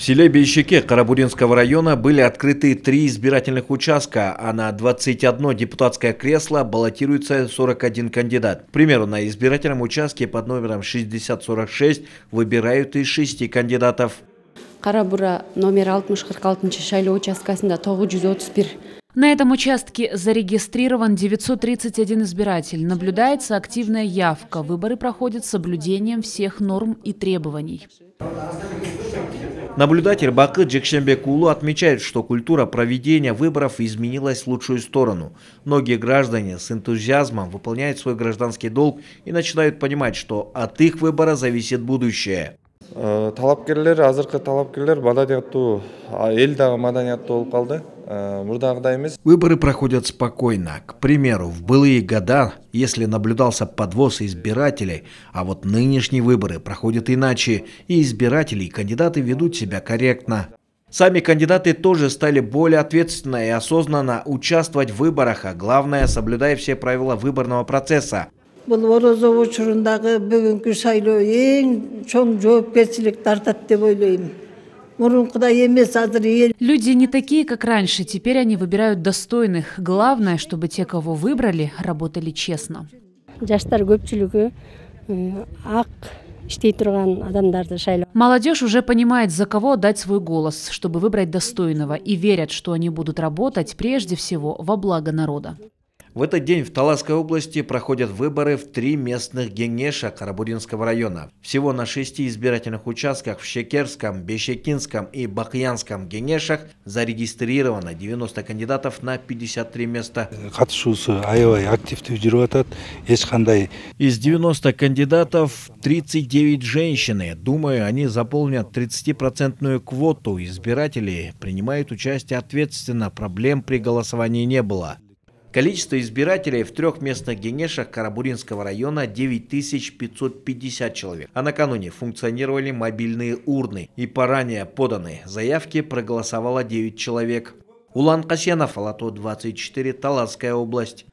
В селе Бейщике Карабуринского района были открыты три избирательных участка, а на 21 депутатское кресло баллотируется 41 кандидат. К примеру, на избирательном участке под номером 6046 выбирают из шести кандидатов. Карабура номер 6046 шайлоо участкасында 931 на этом участке зарегистрирован 931 избиратель. Наблюдается активная явка. Выборы проходят с соблюдением всех норм и требований. Наблюдатель Бакы Джекшенбек Улу отмечает, что культура проведения выборов изменилась в лучшую сторону. Многие граждане с энтузиазмом выполняют свой гражданский долг и начинают понимать, что от их выбора зависит будущее. Э, талапкерлер азыркы талапкерлер маданияттуу эл дагы маданияттуу болуп выборы проходят спокойно. К примеру в былые года если наблюдался подвоз избирателей а вот нынешние выборы проходят иначе и избиратели и кандидаты ведут себя корректно. Сами кандидаты тоже стали более ответственно и осознанно участвовать в выборах, а главное, соблюдая все правила выборного процесса. бұл орозо учурундағы бүгүнкү шайлоо эң чоң жоопкерчилик тартат деп ойлойм люди не такие как раньше. Теперь они выбирают достойных. Главное чтобы те кого выбрали работали честно. Шайлоо. Молодежь уже понимает за кого отдать свой голос чтобы выбрать достойного и верят что они будут работать прежде всего во благо народа в этот день в Таласской области проходят выборы в три местных генеша Карабуринского района. Всего на шести избирательных участках в Щекерском, Бешекинском и Бахьянском генешах зарегистрировано 90 кандидатов на 53 места. Из 90 кандидатов 39 женщины. Думаю, они заполнят 30-процентную квоту. Избиратели принимают участие ответственно. Проблем при голосовании не было. Количество избирателей в трех местных генешах Карабуринского района 9550 человек. А накануне функционировали мобильные урны. И по ранее поданной заявке проголосовало 9 человек. Улан Касьянов, Алато 24, Таласская область.